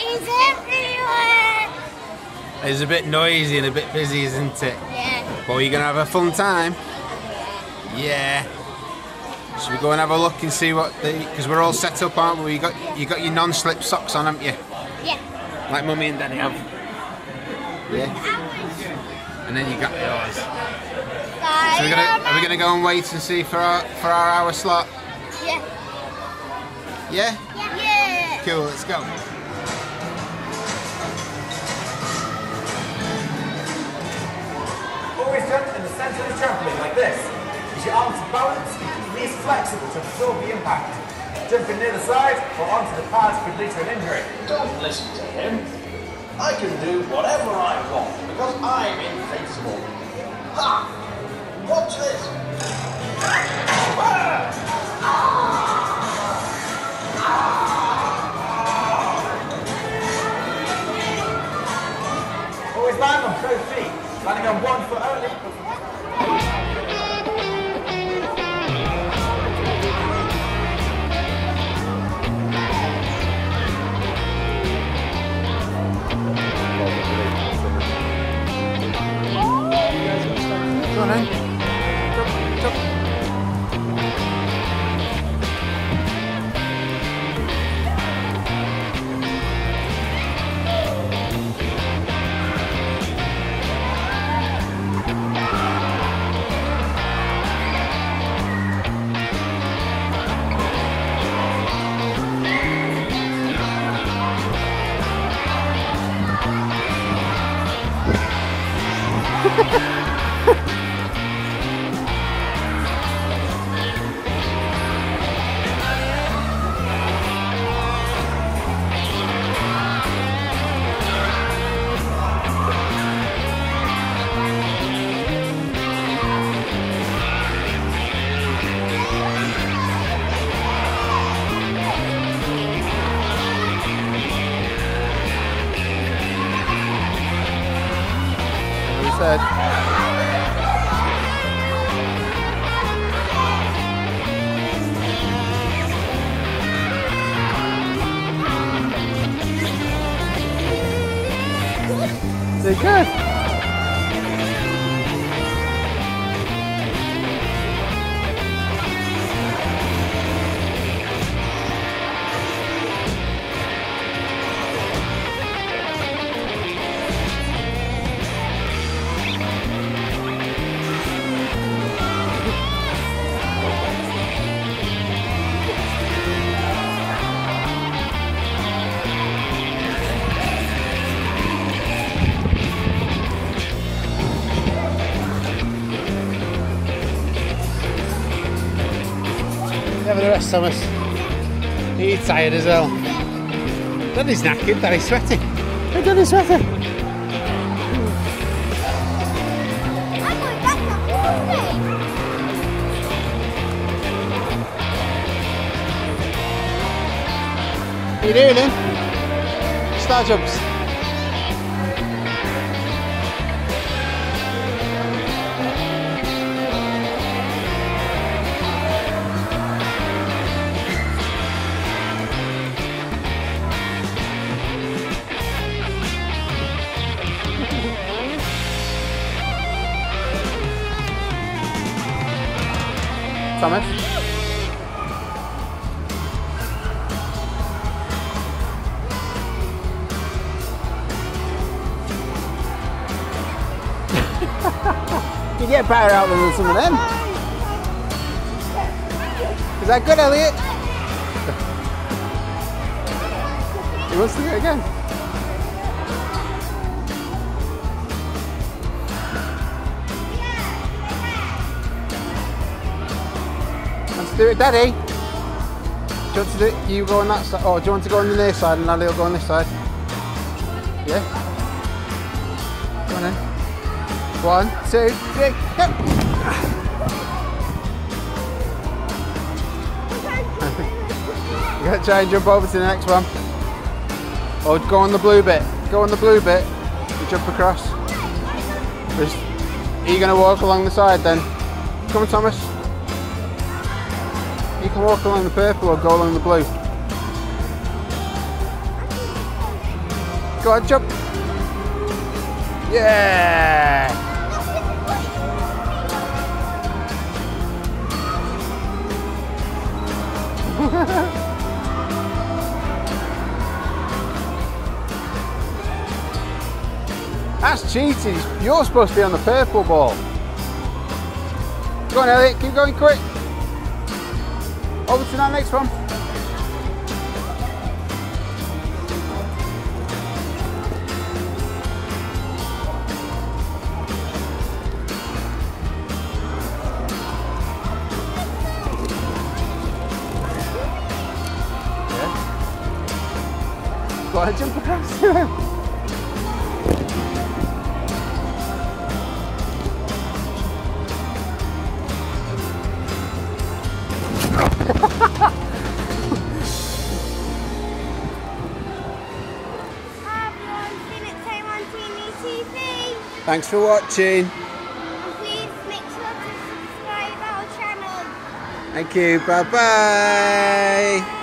It's everywhere. It's a bit noisy and a bit busy, isn't it? Yeah. But you're gonna have a fun time. Yeah. Should we go and have a look and see what the? Because we're all set up, aren't we? You got you got your non-slip socks on, haven't you? Yeah. Like mummy and daddy have. Yeah. And then you got yours. So we're gonna are we gonna go and wait and see for our for our hour slot? Yeah. Yeah. Yeah. Cool. Let's go. Jump in the centre the trampoline like this. Use your arms to balance, knees flexible to absorb the impact. Jumping near the side or onto the pads could lead to an injury. Don't listen to him. I can do whatever I want because I'm invincible. Ha! Watch this. Always land on both feet. Landing on one foot only. Said. They good. Never the rest, Thomas. He's tired as well. Daddy's knackered, Daddy's sweating. Hey, Daddy's sweating. I'm going back to Hawaii. What are you doing then? Star jumps. You get better out than some of them. Is that good, Elliott? he wants to do it again. Do it, Daddy? Do you want to do it? You go on that side. Oh, do you want to go on the near side and will go on this side? Yeah? Go on then. One, two, three, go! You gotta try and jump over to the next one. Or go on the blue bit. Go on the blue bit. and jump across. Just, are you gonna walk along the side then? Come on, Thomas. You can walk along the purple or go along the blue. Go on, jump. Yeah. That's cheating. You're supposed to be on the purple ball. Go on, Elliott. Keep going quick. Over to that next one. Yeah. Go on, jump across Thanks for watching. Please make sure to subscribe our channel. Thank you. Bye bye.